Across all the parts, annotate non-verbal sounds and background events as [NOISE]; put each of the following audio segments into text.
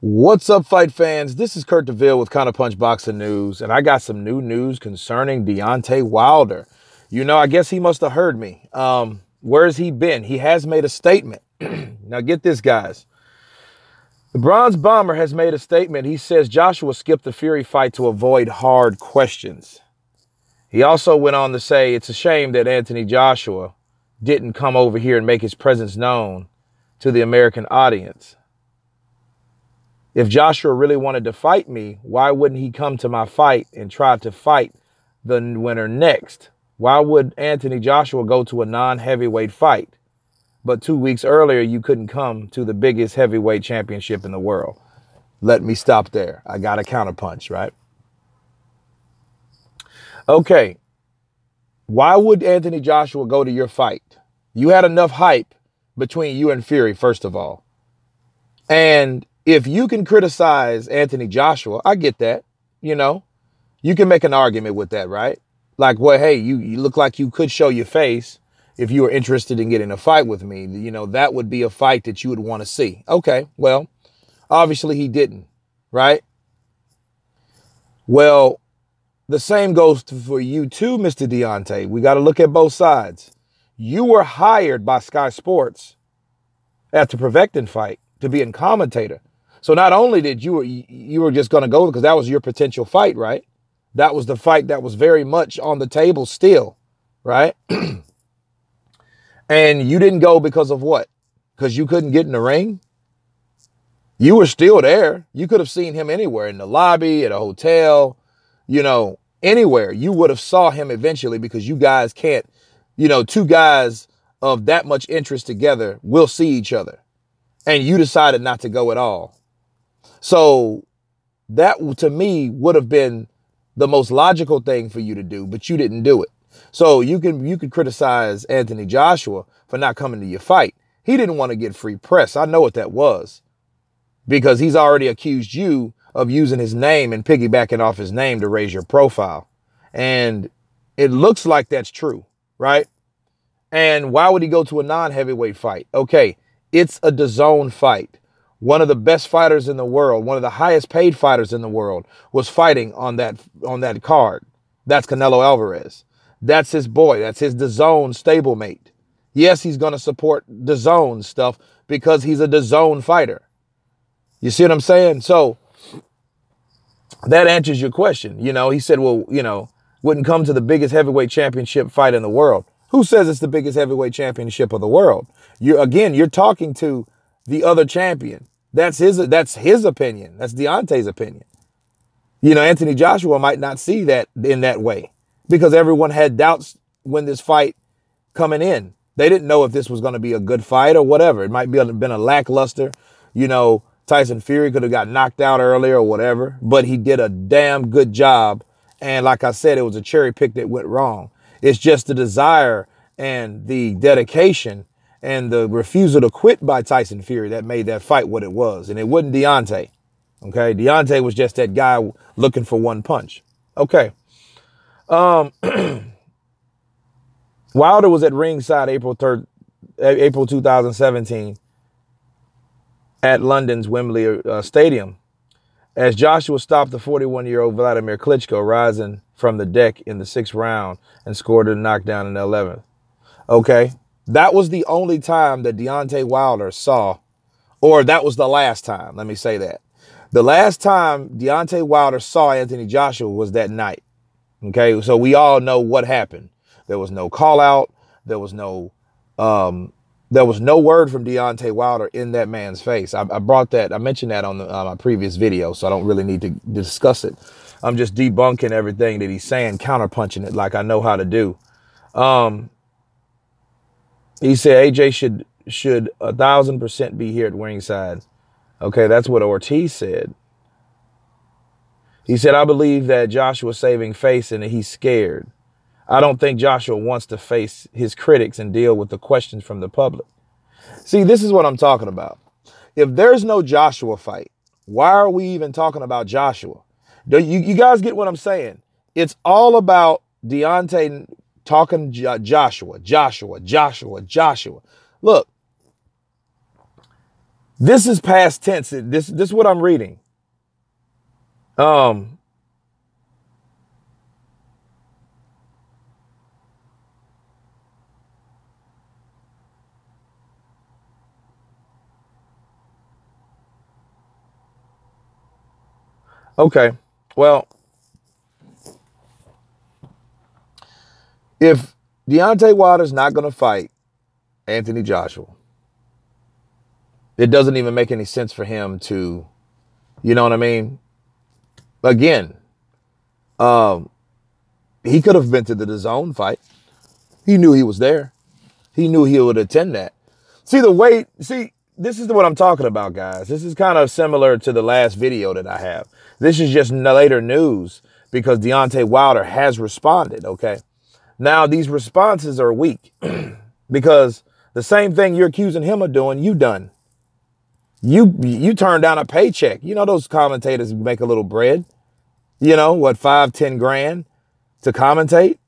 What's up, fight fans? This is Kurt DeVille with Counterpunch Boxing News, and I got some new news concerning Deontay Wilder. You know, I guess he must have heard me. Um, where has he been? He has made a statement. [CLEARS THROAT] now, get this, guys. The Bronze Bomber has made a statement. He says Joshua skipped the Fury fight to avoid hard questions. He also went on to say it's a shame that Anthony Joshua didn't come over here and make his presence known to the American audience. If Joshua really wanted to fight me, why wouldn't he come to my fight and try to fight the winner next? Why would Anthony Joshua go to a non heavyweight fight? But two weeks earlier, you couldn't come to the biggest heavyweight championship in the world. Let me stop there. I got a counterpunch, right? Okay. Why would Anthony Joshua go to your fight? You had enough hype between you and Fury, first of all. And if you can criticize Anthony Joshua, I get that. You know, you can make an argument with that, right? Like, well, hey, you, you look like you could show your face if you were interested in getting a fight with me. You know, that would be a fight that you would want to see. Okay, well, obviously he didn't, right? Well, the same goes for you too, Mr. Deontay. We got to look at both sides. You were hired by Sky Sports at the Povetkin fight to be a commentator. So not only did you were you were just going to go because that was your potential fight, right? That was the fight that was very much on the table still, right? [CLEARS THROAT] and you didn't go because of what? Because you couldn't get in the ring. You were still there. You could have seen him anywhere in the lobby, at a hotel, you know, anywhere. You would have saw him eventually because you guys can't, you know, two guys of that much interest together will see each other. And you decided not to go at all. So that to me would have been the most logical thing for you to do, but you didn't do it. So you can you could criticize Anthony Joshua for not coming to your fight. He didn't want to get free press. I know what that was. Because he's already accused you of using his name and piggybacking off his name to raise your profile. And it looks like that's true, right? And why would he go to a non-heavyweight fight? Okay, it's a DAZN fight one of the best fighters in the world, one of the highest paid fighters in the world, was fighting on that on that card. That's Canelo Alvarez. That's his boy. That's his DAZN stablemate. Yes, he's going to support DAZN stuff because he's a DAZN fighter. You see what I'm saying? So that answers your question. You know, he said, well, you know, wouldn't come to the biggest heavyweight championship fight in the world. Who says it's the biggest heavyweight championship of the world? You again, you're talking to the other champion. That's his that's his opinion. That's Deontay's opinion. You know, Anthony Joshua might not see that in that way because everyone had doubts when this fight coming in. They didn't know if this was going to be a good fight or whatever. It might be been a lackluster. You know, Tyson Fury could have got knocked out earlier or whatever, but he did a damn good job. And like I said, it was a cherry pick that went wrong. It's just the desire and the dedication and the refusal to quit by Tyson Fury that made that fight what it was. And it wasn't Deontay. Okay. Deontay was just that guy looking for one punch. Okay. Um, [CLEARS THROAT] Wilder was at ringside April 3rd, April 2017 at London's Wembley uh, Stadium as Joshua stopped the 41 year old Vladimir Klitschko rising from the deck in the sixth round and scored a knockdown in the 11th. Okay. That was the only time that Deontay Wilder saw, or that was the last time, let me say that. The last time Deontay Wilder saw Anthony Joshua was that night. Okay, so we all know what happened. There was no call out. There was no, um, there was no word from Deontay Wilder in that man's face. I, I brought that. I mentioned that on the, uh, my previous video, so I don't really need to discuss it. I'm just debunking everything that he's saying, counterpunching it like I know how to do. Um, he said AJ should should a thousand percent be here at ringside. Okay, that's what Ortiz said. He said, I believe that Joshua's saving face and he's scared. I don't think Joshua wants to face his critics and deal with the questions from the public. See, this is what I'm talking about. If there's no Joshua fight, why are we even talking about Joshua? Do you, you guys get what I'm saying? It's all about Deontay talking Joshua, Joshua, Joshua, Joshua. Look, This is past tense. This this is what I'm reading. Um Okay. Well, if Deontay Wilder's not going to fight Anthony Joshua, it doesn't even make any sense for him to, you know what I mean? Again, um, he could have been to the DAZN fight. He knew he was there. He knew he would attend that. See the weight. See, this is what I'm talking about, guys. This is kind of similar to the last video that I have. This is just later news because Deontay Wilder has responded. Okay. Now these responses are weak [CLEARS THROAT] because the same thing you're accusing him of doing, you done. You you turn down a paycheck. You know those commentators make a little bread. You know what, five, ten grand to commentate.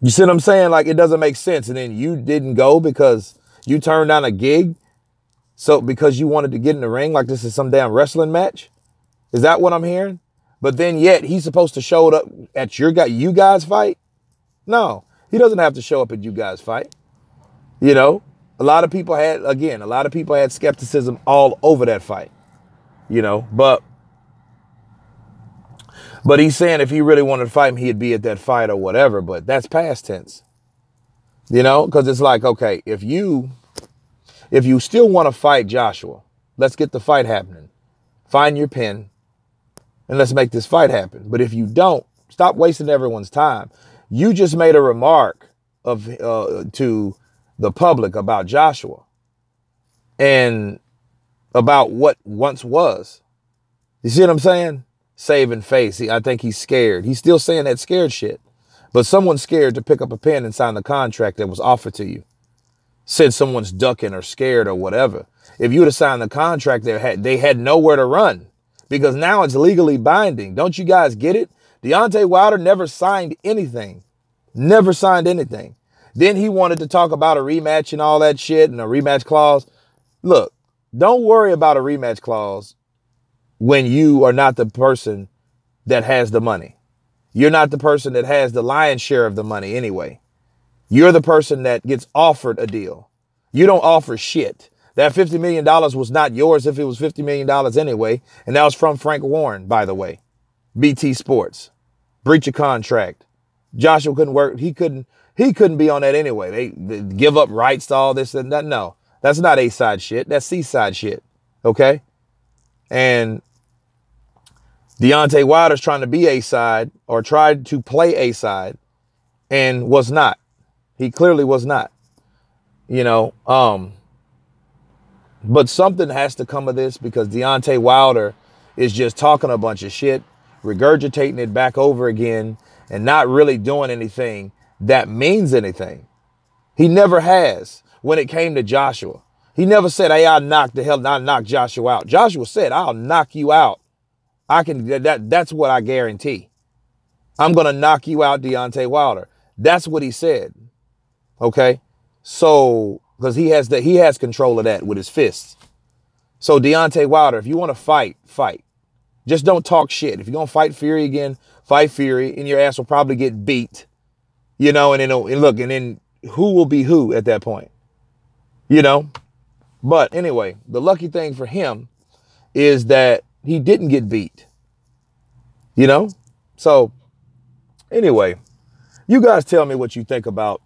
You see what I'm saying? Like it doesn't make sense. And then you didn't go because you turned down a gig. So because you wanted to get in the ring like this is some damn wrestling match. Is that what I'm hearing? But then yet he's supposed to show up at your guy, you guys fight? No, he doesn't have to show up at you guys fight. You know, a lot of people had again, a lot of people had skepticism all over that fight. You know, but but he's saying if he really wanted to fight him, he'd be at that fight or whatever. But that's past tense. You know, because it's like, okay, if you if you still want to fight Joshua, let's get the fight happening. Find your pen, and let's make this fight happen. But if you don't, stop wasting everyone's time. You just made a remark of uh, to the public about Joshua and about what once was. You see what I'm saying? Saving face. He, I think he's scared. He's still saying that scared shit. But someone's scared to pick up a pen and sign the contract that was offered to you. Since someone's ducking or scared or whatever. If you would have signed the contract, they had they had nowhere to run because now it's legally binding. Don't you guys get it? Deontay Wilder never signed anything. Never signed anything. Then he wanted to talk about a rematch and all that shit and a rematch clause. Look, don't worry about a rematch clause when you are not the person that has the money. You're not the person that has the lion's share of the money anyway. You're the person that gets offered a deal. You don't offer shit. That $50 million was not yours if it was $50 million anyway. And that was from Frank Warren, by the way. BT Sports. Breach of contract. Joshua couldn't work. He couldn't, he couldn't be on that anyway. They, they give up rights to all this and that. No, that's not A side shit. That's C side shit. Okay. And Deontay Wilder's trying to be A side or tried to play A side and was not. He clearly was not. You know, um, but something has to come of this because Deontay Wilder is just talking a bunch of shit, regurgitating it back over again, and not really doing anything that means anything. He never has when it came to Joshua. He never said, Hey, I'll knock the hell, I'll knock Joshua out. Joshua said, I'll knock you out. I can that that's what I guarantee. I'm gonna knock you out, Deontay Wilder. That's what he said. Okay. So because he has that he has control of that with his fists. So Deontay Wilder, if you want to fight, fight. Just don't talk shit. If you're gonna fight Fury again, fight Fury, and your ass will probably get beat. You know, and then and look, and then who will be who at that point? You know? But anyway, the lucky thing for him is that he didn't get beat. You know? So anyway, you guys tell me what you think about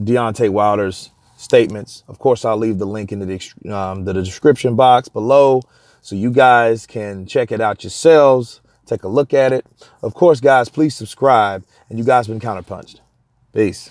Deontay Wilder's statements. Of course, I'll leave the link in the, um, the description box below so you guys can check it out yourselves. Take a look at it. Of course, guys, please subscribe. And you guys been counterpunched. Peace.